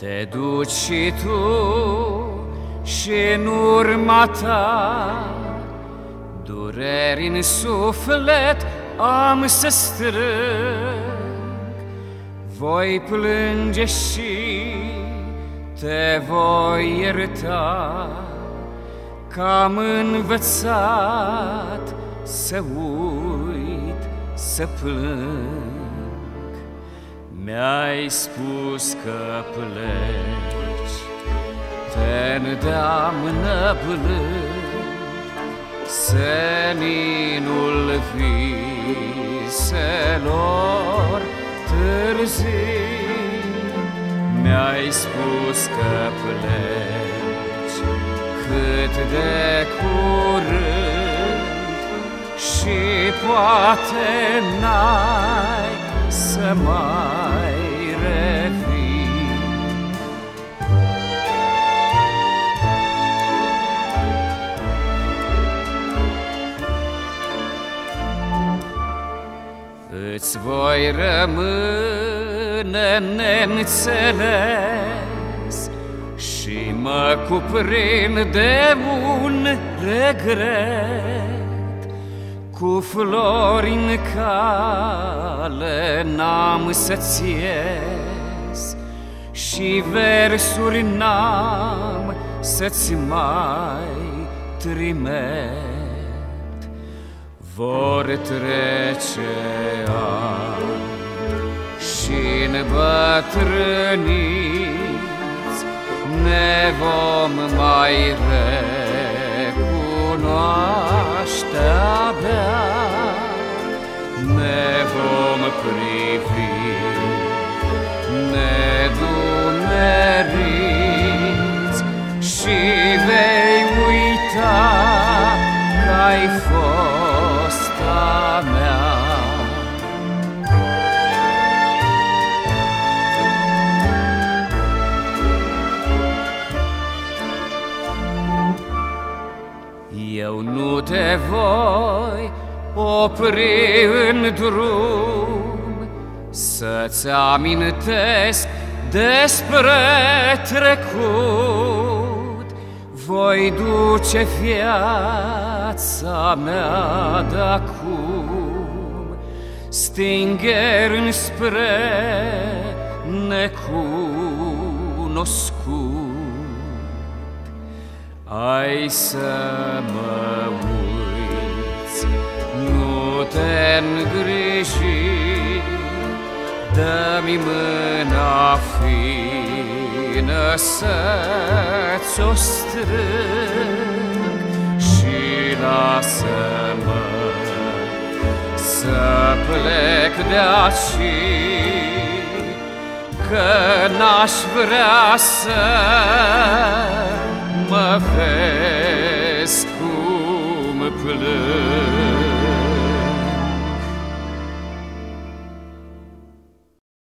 Te duci și tu și în urma ta. Dureri în suflet am să strâng. Voi plânge și te voi ierta. Că am învățat să uit, să plâng Mi-ai spus că pleci, te îndeamnă plâng Seninul viselor târzii. Mi-ai spus că pleci. Cât de curând Și poate n-ai să mai Îți voi rămâne neînțeles Și mă cuprinde un regret. Cu flori în cale n-am să-ți ies Și versuri n-am să-ți mai trimit vor trece ani și ne bătrâniți ne vom mai recunoaște abia, ne vom privi nedumeriți și vei uita că ai fost Eu nu te voi opri în drum Să-ți amintesc despre trecut. Voi duce viața mea de-acum Stinger înspre necunoscut ai să mă uiți, nu te îngriji, Dă-mi mâna fină să-ți o strâng Și lasă-mă să plec de aici, Că n-aș vrea să mă vezi cum plâng.